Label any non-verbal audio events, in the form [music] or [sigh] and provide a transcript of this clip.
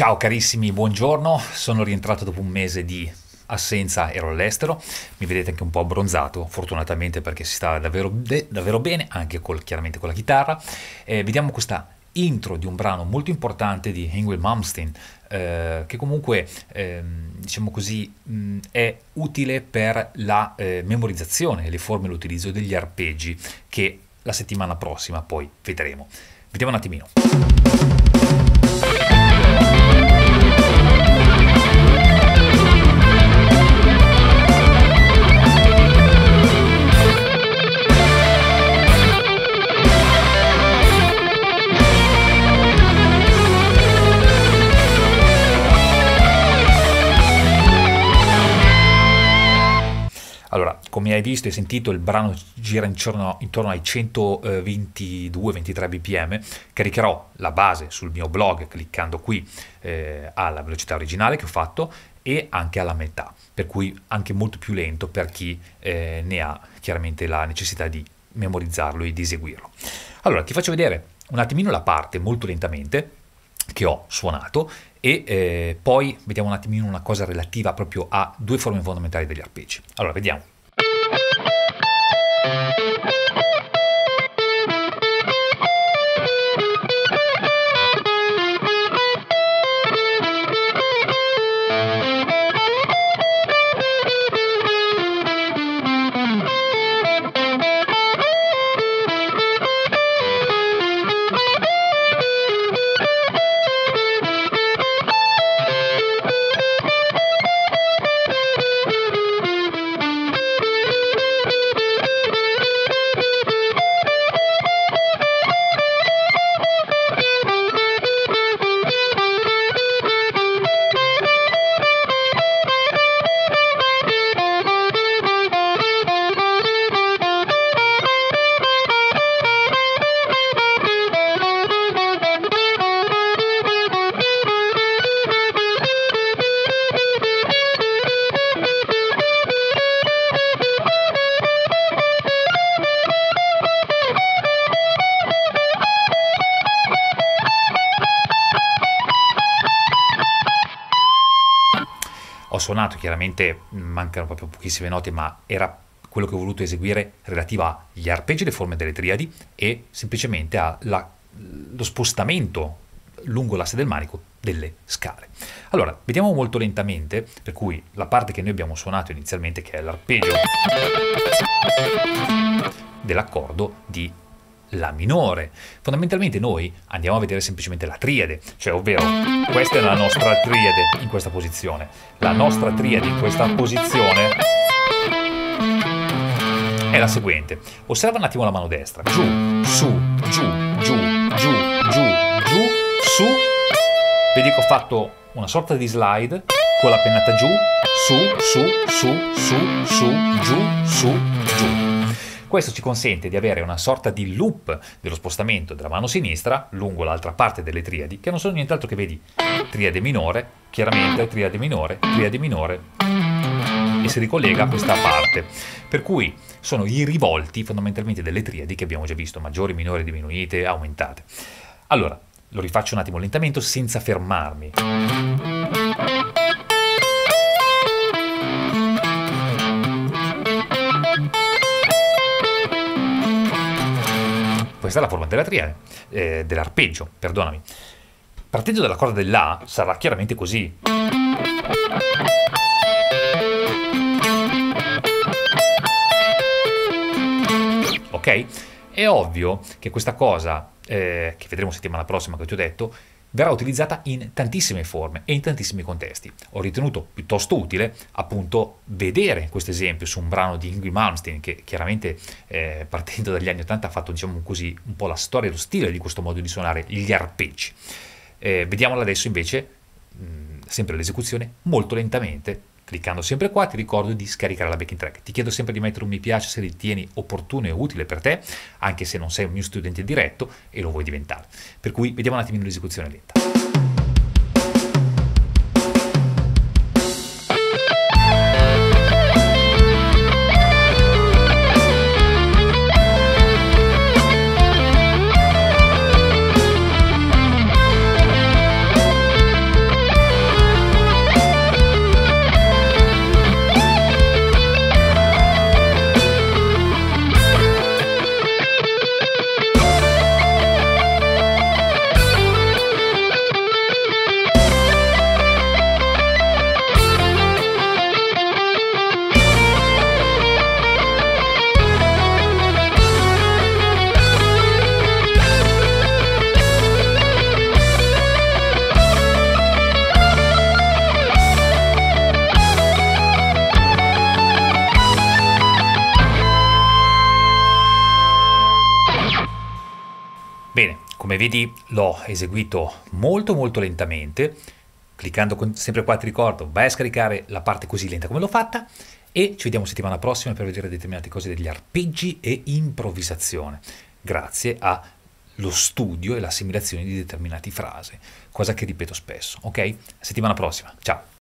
Ciao carissimi, buongiorno, sono rientrato dopo un mese di assenza, ero all'estero, mi vedete anche un po' abbronzato, fortunatamente perché si sta davvero, davvero bene, anche col, chiaramente con la chitarra. Eh, vediamo questa intro di un brano molto importante di Ingrid Malmsteen, eh, che comunque, eh, diciamo così, mh, è utile per la eh, memorizzazione le forme e l'utilizzo degli arpeggi che la settimana prossima poi vedremo. Vediamo un attimino. Come hai visto e sentito, il brano gira intorno, intorno ai 122-23 bpm. Caricherò la base sul mio blog cliccando qui eh, alla velocità originale che ho fatto e anche alla metà, per cui anche molto più lento per chi eh, ne ha chiaramente la necessità di memorizzarlo e di eseguirlo. Allora, ti faccio vedere un attimino la parte molto lentamente che ho suonato e eh, poi vediamo un attimino una cosa relativa proprio a due forme fondamentali degli arpeggi. Allora, vediamo. Thank [laughs] you. Suonato, chiaramente mancano proprio pochissime note, ma era quello che ho voluto eseguire relativa agli arpeggi, le forme delle triadi e semplicemente allo spostamento lungo l'asse del manico delle scale. Allora, vediamo molto lentamente, per cui la parte che noi abbiamo suonato inizialmente, che è l'arpeggio dell'accordo di la minore. Fondamentalmente noi andiamo a vedere semplicemente la triade, cioè ovvero questa è la nostra triade in questa posizione. La nostra triade in questa posizione è la seguente. Osserva un attimo la mano destra. Giù, su, giù, giù, giù, giù, giù, su. Vedi che ho fatto una sorta di slide con la pennata giù, su, su, su, su, su, giù, su, giù. Questo ci consente di avere una sorta di loop dello spostamento della mano sinistra lungo l'altra parte delle triadi, che non sono nient'altro che vedi triade minore, chiaramente triade minore, triade minore e si ricollega a questa parte. Per cui sono i rivolti fondamentalmente delle triadi che abbiamo già visto, maggiori, minori, diminuite, aumentate. Allora, lo rifaccio un attimo lentamente senza fermarmi. Questa è la forma della triade, eh, dell'arpeggio, perdonami. Partendo dalla corda dell'A sarà chiaramente così. Ok? È ovvio che questa cosa, eh, che vedremo settimana prossima che ti ho detto, verrà utilizzata in tantissime forme e in tantissimi contesti. Ho ritenuto piuttosto utile appunto vedere questo esempio su un brano di Ingrid Malmsteen che chiaramente eh, partendo dagli anni 80 ha fatfatto diciamo così un po' la storia e lo stile di questo modo di suonare gli arpeggi. Eh, vediamola adesso invece, mh, sempre l'esecuzione, molto lentamente Cliccando sempre qua ti ricordo di scaricare la backing track. Ti chiedo sempre di mettere un mi piace se ritieni opportuno e utile per te, anche se non sei un mio studente diretto e lo vuoi diventare. Per cui vediamo un attimino l'esecuzione lenta. Vedi l'ho eseguito molto molto lentamente, cliccando con, sempre qua ti ricordo, vai a scaricare la parte così lenta come l'ho fatta e ci vediamo settimana prossima per vedere determinate cose degli arpeggi e improvvisazione, grazie allo studio e l'assimilazione di determinate frasi, cosa che ripeto spesso, ok? Settimana prossima, ciao!